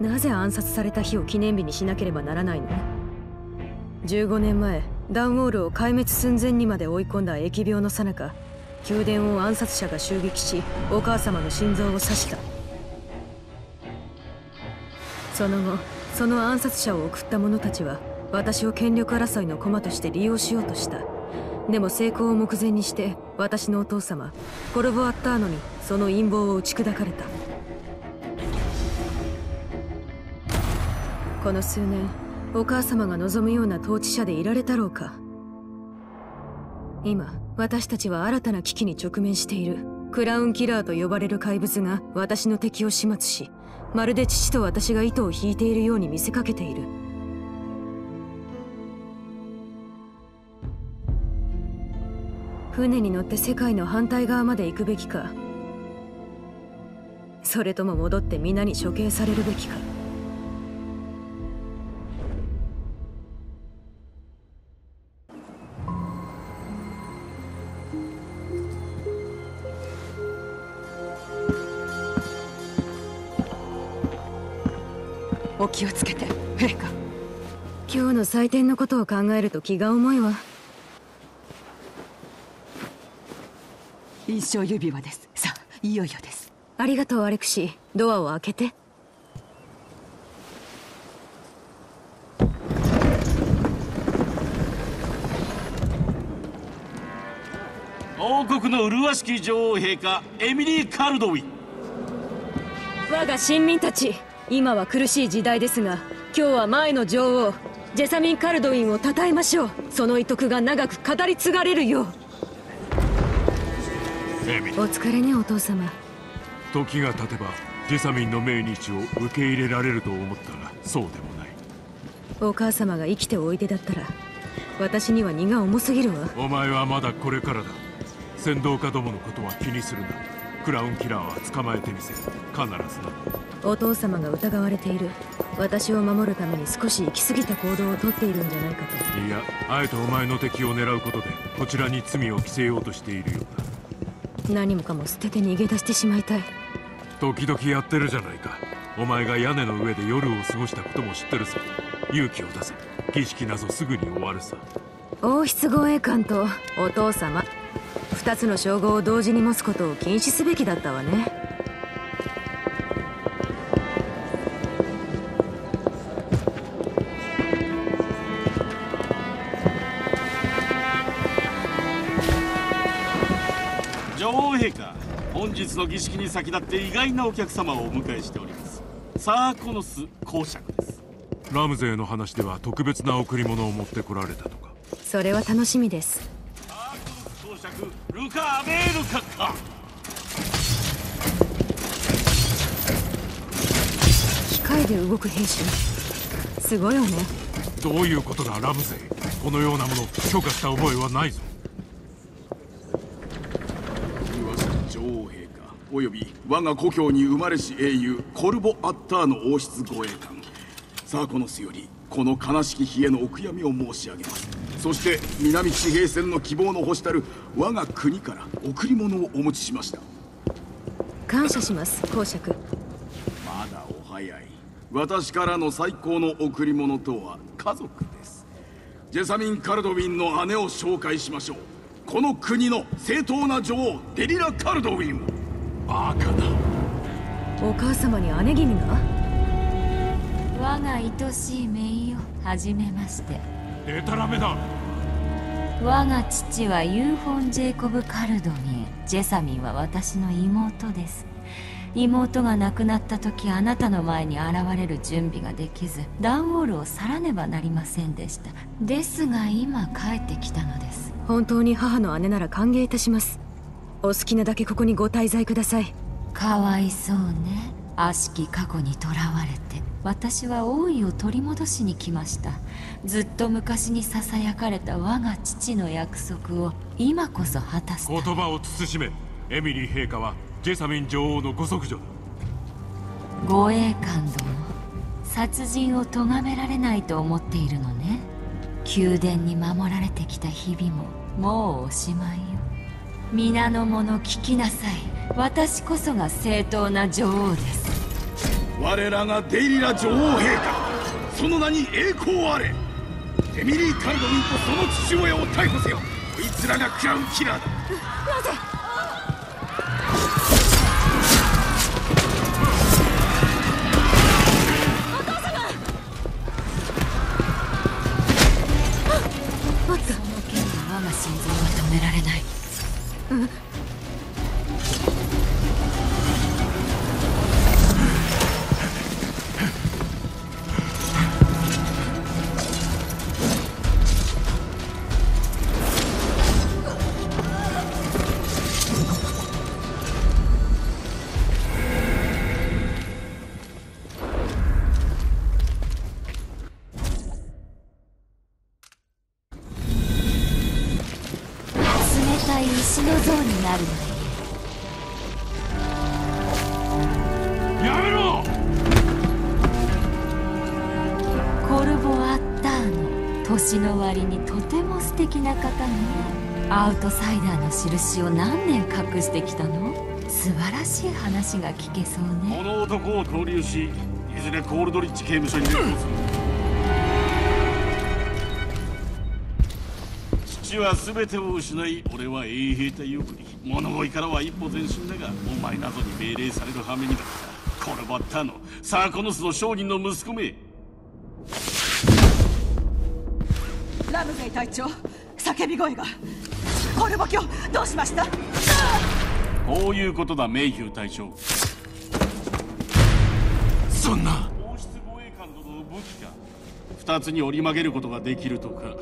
なぜ暗殺された日を記念日にしなければならないの15年前ダンウォールを壊滅寸前にまで追い込んだ疫病の最中宮殿を暗殺者が襲撃しお母様の心臓を刺した。その後その暗殺者を送った者たちは私を権力争いの駒として利用しようとした。でも成功を目前にして私のお父様コルボ・アッターノにその陰謀を打ち砕かれた。この数年お母様が望むような統治者でいられたろうか。今私たちは新たな危機に直面している。クラウンキラーと呼ばれる怪物が私の敵を始末しまるで父と私が糸を引いているように見せかけている。船に乗って世界の反対側まで行くべきか。それとも戻って皆に処刑されるべきか。お気をつけて陛下今日の祭典のことを考えると気が重いわ。印象指輪です。さあいよいよです。ありがとうアレクシー。ドアを開けて。王国の麗しき女王陛下エミリー・カルドウィン。我が臣民たち今は苦しい時代ですが今日は前の女王ジェサミン・カルドウィンを称えましょう。その遺徳が長く語り継がれるよう。お疲れねお父様。時が経てばジェサミンの命日を受け入れられると思ったがそうでもない。お母様が生きておいでだったら私には荷が重すぎるわ。お前はまだこれからだ。先導家どものことは気にするなクラウンキラーは捕まえてみせる。必ずな。お父様が疑われている。私を守るために少し行き過ぎた行動をとっているんじゃないかと。いやあえてお前の敵を狙うことでこちらに罪を着せようとしているようだ。何もかも捨てて逃げ出してしまいたい。時々やってるじゃないか。お前が屋根の上で夜を過ごしたことも知ってるさ。勇気を出せ。儀式なぞすぐに終わるさ。王室護衛官とお父様二つの称号を同時に持つことを禁止すべきだったわね。女王陛下本日の儀式に先立って意外なお客様をお迎えしております。サーコノス公爵です。ラムゼーの話では特別な贈り物を持ってこられたとか。それは楽しみです爵ルカ・アベール閣下機械で動く兵士すごいわね。どういうことだラムゼーこのようなもの許可した覚えはないぞ。噂女王陛下および我が故郷に生まれし英雄コルボ・アッターの王室護衛官。サーコノスよりこの悲しき日へのお悔やみを申し上げますそして南地平線の希望の星たる我が国から贈り物をお持ちしました。感謝します公爵まだお早い。私からの最高の贈り物とは家族です。ジェサミン・カルドウィンの姉を紹介しましょう。この国の正当な女王デリラ・カルドウィンを。バカなお母様に姉君が？我が愛しい姪よはじめましてデタラメだ。我が父はユーフォン・ジェイコブ・カルドニンジェサミンは私の妹です。妹が亡くなった時あなたの前に現れる準備ができずダンウォールを去らねばなりませんでした。ですが今帰ってきたのです。本当に母の姉なら歓迎いたします。お好きなだけここにご滞在ください。かわいそうね。悪しき過去にとらわれて。私は王位を取り戻しに来ましたずっと昔にささやかれた我が父の約束を今こそ果たす。言葉を慎めエミリー陛下はジェサミン女王のご息女。だ護衛官殿殺人を咎められないと思っているのね。宮殿に守られてきた日々ももうおしまいよ。皆の者聞きなさい。私こそが正当な女王です。我らがデイリラ女王陛下その名に栄光あれエミリー・カルドウィンとその父親を逮捕せよ。こいつらがクラウンキラーだ。なぜ？その剣で我が心臓は止められない。冷像になるのねやめろ！コルボ・アッターノ年の割にとても素敵な方ね。アウトサイダーの印を何年隠してきたの？素晴らしい話が聞けそうこねの男を投入しいずれコールドリッジ刑務所に連行する父は全てを失い俺は衛兵隊を送り物乞いからは一歩前進だがお前などに命令される羽目になった。コルバッターのサーコノスの商人の息子め。ラムゼイ隊長叫び声が。コルボ卿どうしました？こういうことだメイヒュー隊長。そんな。王室護衛官殿の武器か。二つに折り曲げることができるとか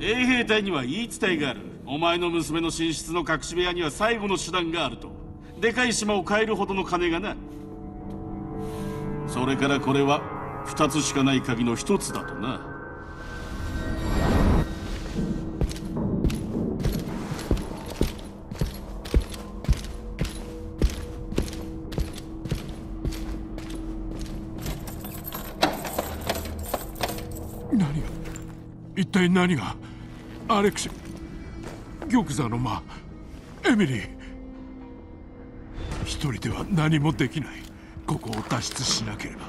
衛兵隊には言い伝えがある。お前の娘の寝室の隠し部屋には最後の手段があると。でかい島を買えるほどの金がなそれからこれは二つしかない鍵の一つだとな。何が？一体何が？アレクシ玉座の間エミリー一人では何もできない。ここを脱出しなければ。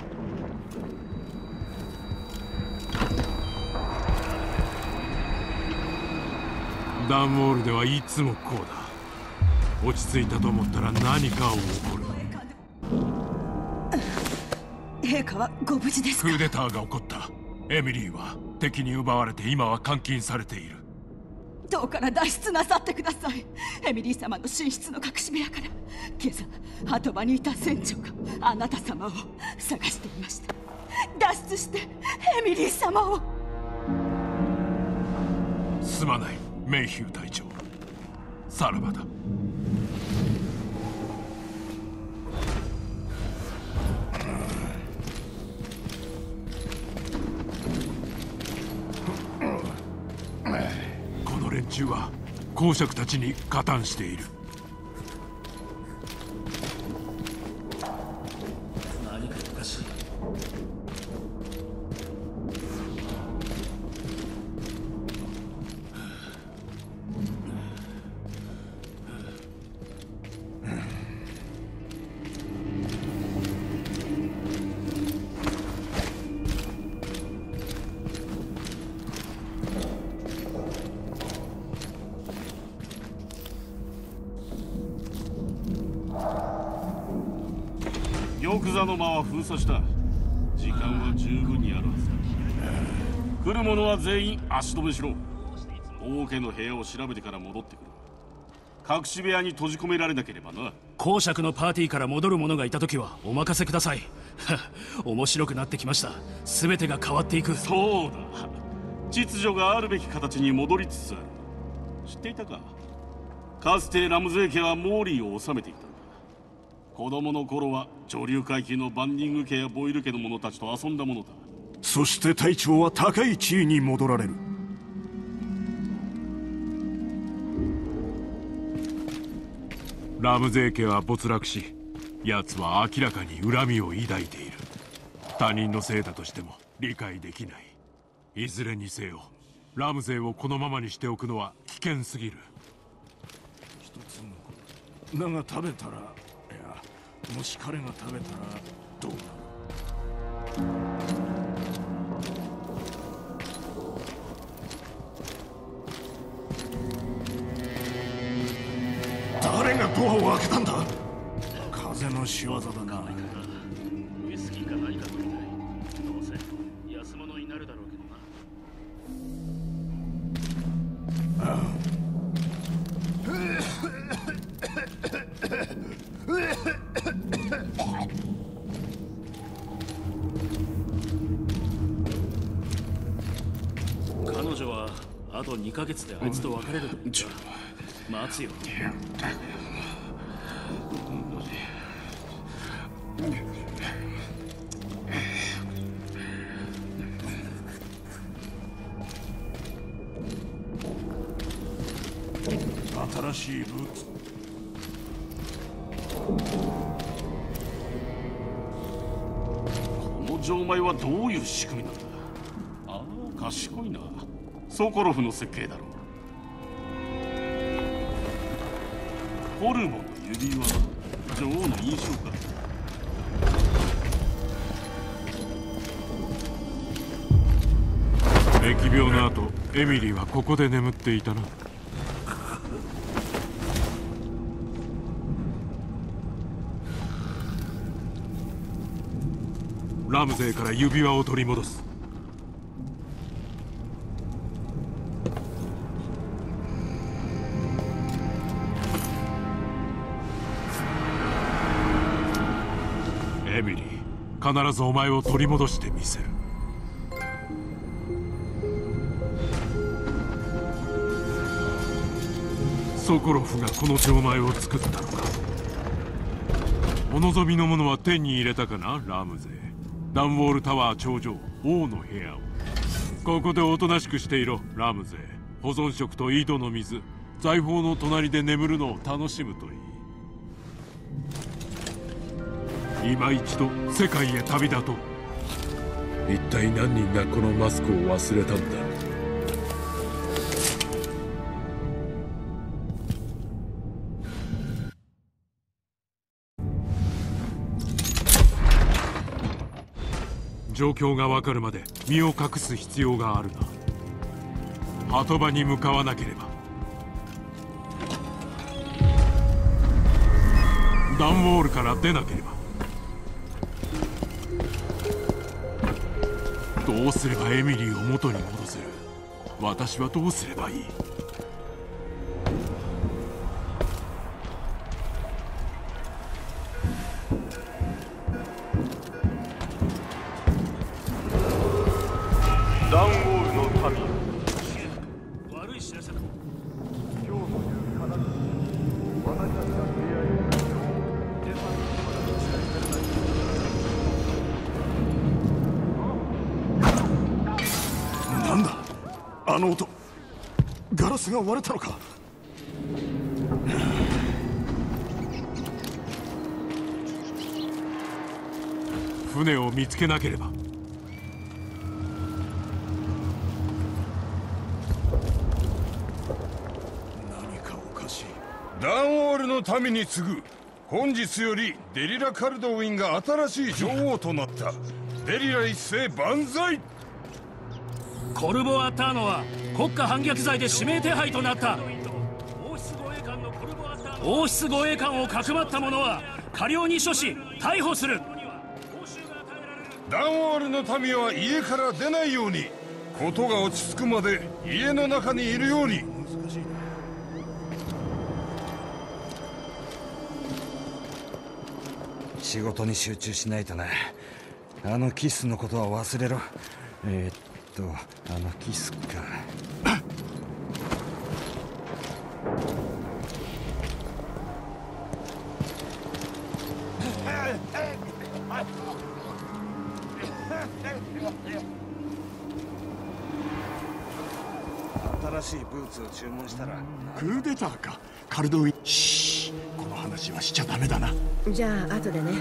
ダンウォールではいつもこうだ。落ち着いたと思ったら何か起こる。陛下はご無事ですか？クーデターが起こった。エミリーは敵に奪われて今は監禁されている塔から脱出なさってください。エミリー様の寝室の隠し部屋から。今朝鳩場にいた船長があなた様を探していました。脱出してエミリー様を。すまないメイヒュー隊長。さらばだ。中は公爵たちに加担している。座の間は封鎖した。時間は十分にあるはずだ。来る者は全員足止めしろ。王家の部屋を調べてから戻ってくる。隠し部屋に閉じ込められなければな。公爵のパーティーから戻る者がいた時はお任せください。面白くなってきました。全てが変わっていく。そうだ。秩序があるべき形に戻りつつある。知っていたか？かつてラムゼー家はモーリーを治めていた子供の頃は上流階級のバンディング家やボイル家の者たちと遊んだものだ。そして隊長は高い地位に戻られる。ラムゼー家は没落し奴は明らかに恨みを抱いている。他人のせいだとしても理解できない。いずれにせよラムゼーをこのままにしておくのは危険すぎる。一つのだが食べたらもし彼が食べたらどう？なる誰がドアを開けたんだ？風の仕業だな2ヶ月であいつと別れると言った待つよ。新しいブーツ。この錠前はどういう仕組みなんだ？ああ賢いな。ソコロフの設計だろう。ホルモンの指輪女王の印象か。疫病の後エミリーはここで眠っていたな。ラムゼーから指輪を取り戻す。必ずお前を取り戻してみせる。ソコロフがこの錠前を作ったのか。お望みのものは手に入れたかなラムゼ。ダンウォールタワー頂上王の部屋を。ここでおとなしくしていろラムゼ。保存食と井戸の水。財宝の隣で眠るのを楽しむといい。今一度世界へ旅立と。う一体何人がこのマスクを忘れたんだ？状況がわかるまで身を隠す必要があるな。鳩場に向かわなければ。ダンウォールから出なければどうすればエミリーを元に戻せる。私はどうすればいい？あの音ガラスが割れたのか？船を見つけなければ。何かおかしい。ダンウォールの民に次ぐ本日よりデリラ・カルドウィンが新しい女王となった。デリラ一世万歳コルボ・アターノは国家反逆罪で指名手配となった。王室護衛官・をかくまった者は過料に処し逮捕する。ダンウォールの民は家から出ないように事が落ち着くまで家の中にいるように。仕事に集中しないとな。あのキスのことは忘れろ。えー、っとあのキスか。新しいブーツを注文したら。クーデターか。カルドウィン。シーこの話話はしちゃダメだな。じゃあ後でね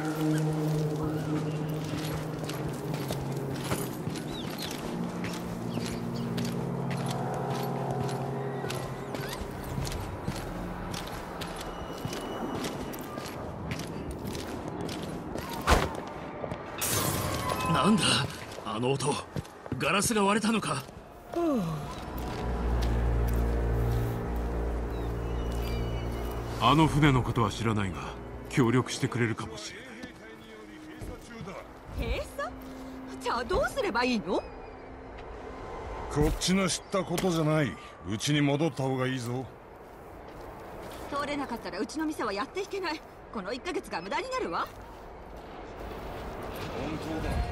あの音ガラスが割れたのか？あの船のことは知らないが協力してくれるかもしれない。閉鎖じゃあどうすればいいの？こっちの知ったことじゃない。うちに戻った方がいいぞ。通れなかったらうちの店はやっていけない。この1ヶ月が無駄になるわ。本当だ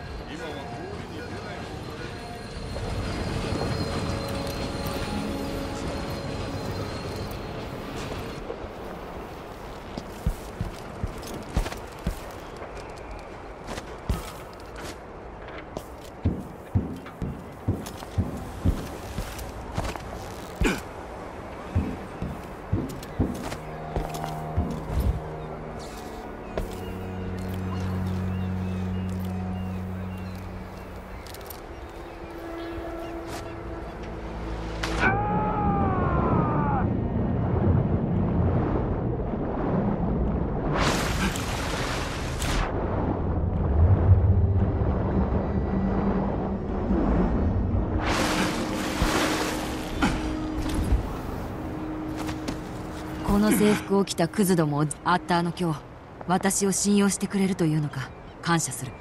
この制服を着たクズどもをあったあの今日私を信用してくれるというのか感謝する。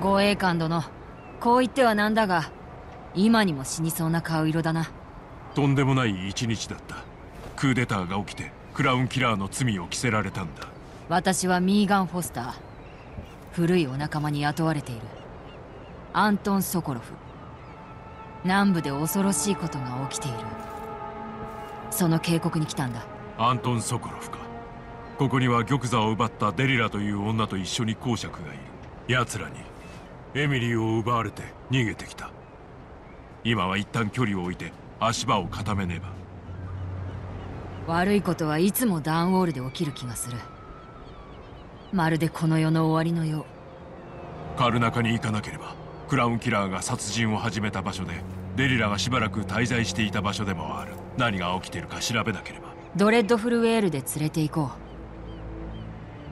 護衛官殿こう言ってはなんだが今にも死にそうな顔色だな。とんでもない一日だった。クーデターが起きてクラウンキラーの罪を着せられたんだ。私はミーガン・フォスター古いお仲間に雇われている。アントン・ソコロフ南部で恐ろしいことが起きている。その警告に来たんだ。アントン・ソコロフか。ここには玉座を奪ったデリラという女と一緒に公爵がいる。奴らにエミリーを奪われて逃げてきた。今は一旦距離を置いて足場を固めねば。悪いことはいつもダウンウォールで起きる気がする。まるでこの世の終わりのよう。カルナカに行かなければクラウンキラーが殺人を始めた場所でデリラがしばらく滞在していた場所でもある。何が起きているか調べなければ。ドレッドフルウェールで連れて行こ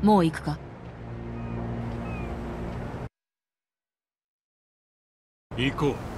う。もう行くか？行こう